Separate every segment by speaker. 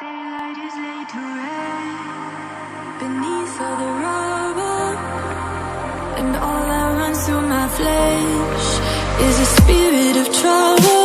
Speaker 1: Daylight is laid to rest beneath all the rubble, and all that runs through my flesh is a spirit of trouble.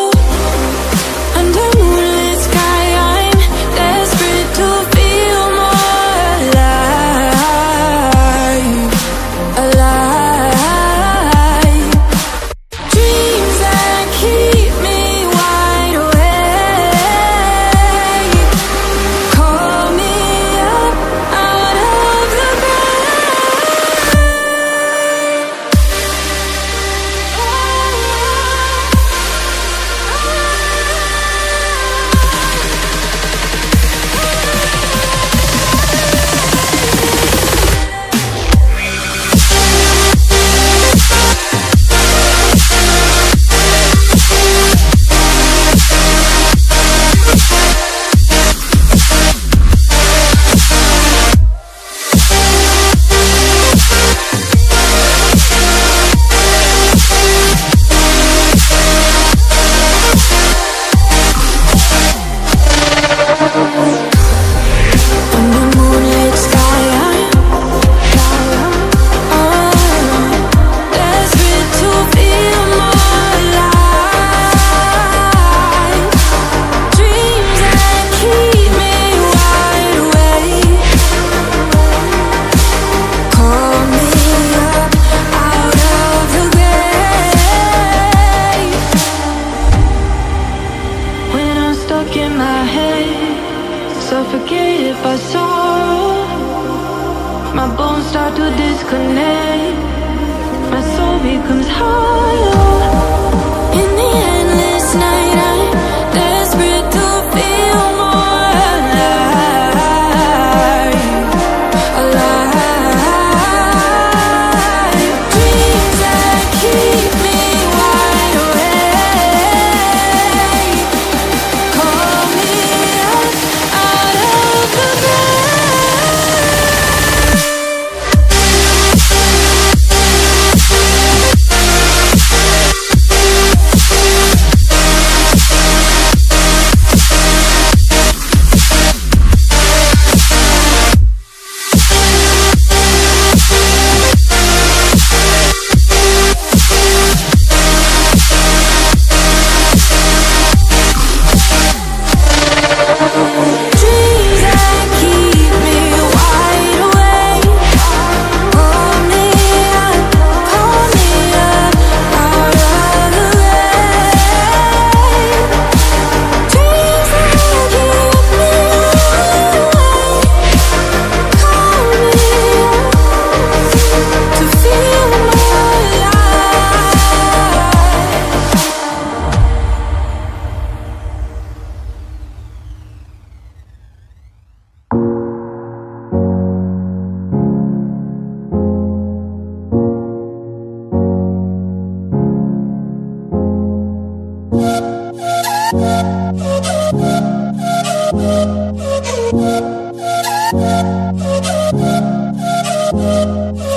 Speaker 1: suffocated by sorrow. My bones start to disconnect. My soul becomes hollow. In the end. Thank you.